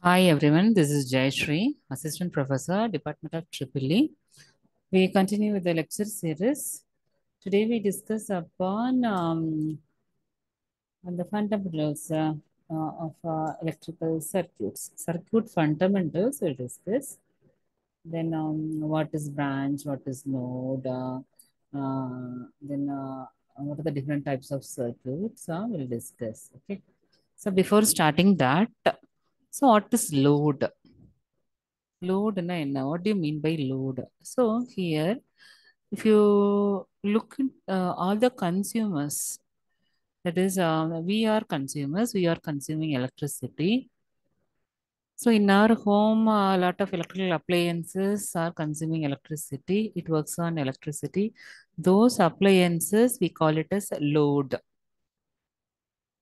Hi everyone, this is Jayashree, Assistant Professor, Department of Triple E. We continue with the lecture series. Today we discuss upon um, on the fundamentals uh, uh, of uh, electrical circuits. Circuit fundamentals we'll discuss. Then um, what is branch, what is node, uh, uh, then uh, what are the different types of circuits we'll discuss. Okay. So before starting that, so what is load? Load na? What do you mean by load? So here, if you look at uh, all the consumers, that is, uh, we are consumers, we are consuming electricity. So in our home, a lot of electrical appliances are consuming electricity. It works on electricity. Those appliances, we call it as load,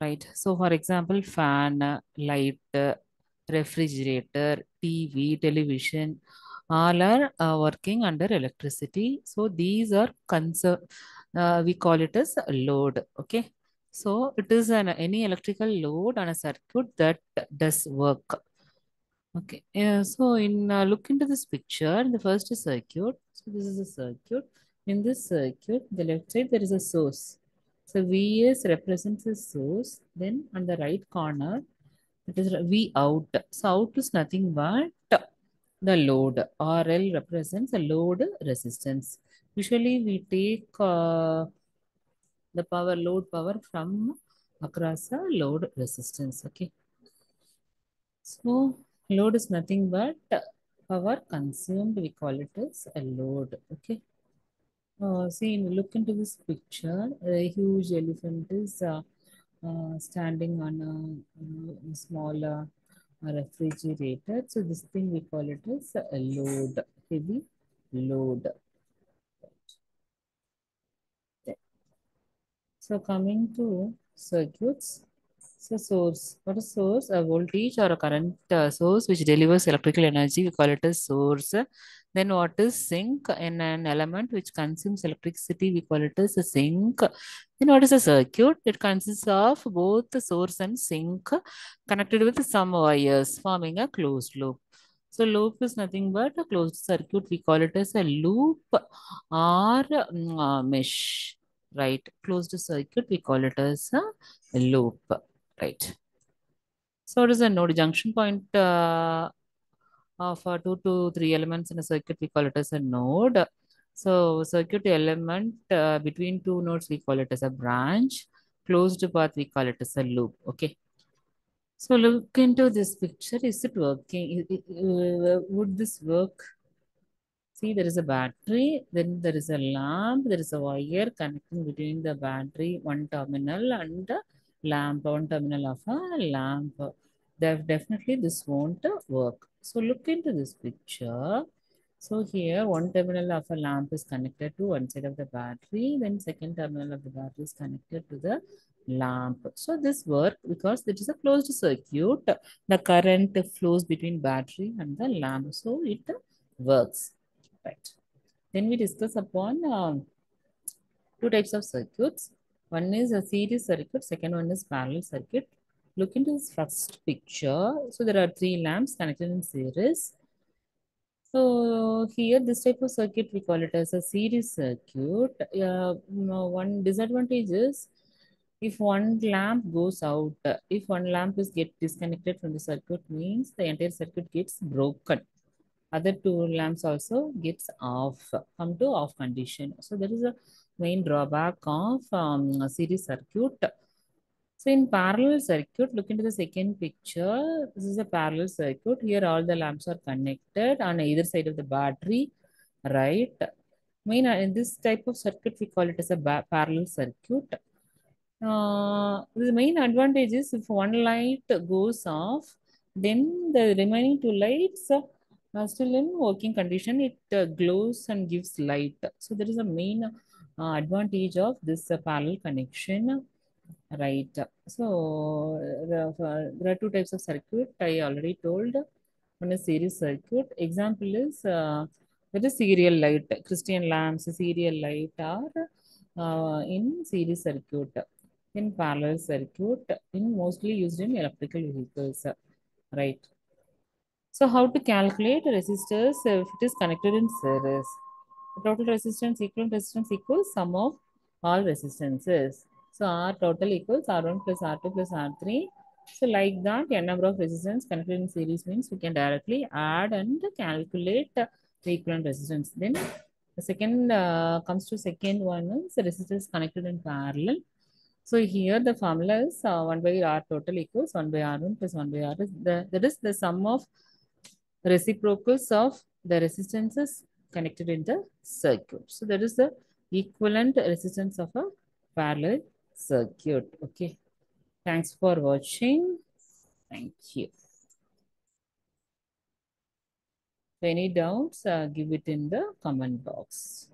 right? So for example, fan, light, refrigerator, TV, television, all are uh, working under electricity. So these are conser uh, we call it as load. Okay. So it is an any electrical load on a circuit that does work. Okay. Yeah, so in uh, look into this picture, the first is circuit. So this is a circuit. In this circuit, the left side there is a source. So Vs represents the source. Then on the right corner, it is V out. So out is nothing but the load. RL represents the load resistance. Usually we take uh, the power load power from across a load resistance. Okay. So load is nothing but power consumed. We call it as a load. Okay. Uh, see, look into this picture. A huge elephant is uh, uh, standing on a, a uh, refrigerator. So this thing we call it as a load, heavy load. So coming to circuits. So source, what is source? A voltage or a current uh, source which delivers electrical energy. We call it as source. Then what is sink in an element which consumes electricity? We call it as a sink. Then what is a circuit? It consists of both the source and sink connected with some wires forming a closed loop. So loop is nothing but a closed circuit. We call it as a loop or mm, uh, mesh, right? Closed circuit, we call it as a loop, right? So what is a node junction point uh, of uh, two to three elements in a circuit? We call it as a node. So circuit element uh, between two nodes, we call it as a branch. Closed path, we call it as a loop. Okay. So look into this picture. Is it working? Uh, would this work? See, there is a battery, then there is a lamp, there is a wire connecting between the battery, one terminal and lamp, on terminal of a lamp. Def definitely this won't work. So look into this picture. So here one terminal of a lamp is connected to one side of the battery, then second terminal of the battery is connected to the lamp. So this work because it is a closed circuit, the current flows between battery and the lamp. So it works. Right. Then we discuss upon um, two types of circuits. One is a series circuit, second one is parallel circuit. Look into this first picture. So there are three lamps connected in series. So here, this type of circuit, we call it as a series circuit. Uh, one disadvantage is if one lamp goes out, if one lamp is get disconnected from the circuit means the entire circuit gets broken other two lamps also gets off, come to off condition. So there is a main drawback of um, series circuit. So in parallel circuit, look into the second picture. This is a parallel circuit. Here all the lamps are connected on either side of the battery, right? Main in this type of circuit, we call it as a parallel circuit. Uh, the main advantage is if one light goes off, then the remaining two lights are still in working condition, it uh, glows and gives light. So there is a main uh, advantage of this parallel connection, right? So there are two types of circuit. I already told one is series circuit. Example is uh, there is serial light, Christian lamps, serial light are uh, in series circuit, in parallel circuit, in mostly used in electrical vehicles, right? So how to calculate resistors if it is connected in series? The total resistance equivalent resistance equals sum of all resistances. So R total equals R1 plus R2 plus R3. So like that, n number of resistance connected in series means we can directly add and calculate the equivalent resistance. Then the second uh, comes to second one is the resistance connected in parallel. So here the formula is uh, 1 by R total equals 1 by R1 plus 1 by R. The, that is the sum of reciprocals of the resistances connected in the circuit. So that is the equivalent resistance of a parallel circuit. Okay. Thanks for watching. Thank you. If any doubts, uh, give it in the comment box.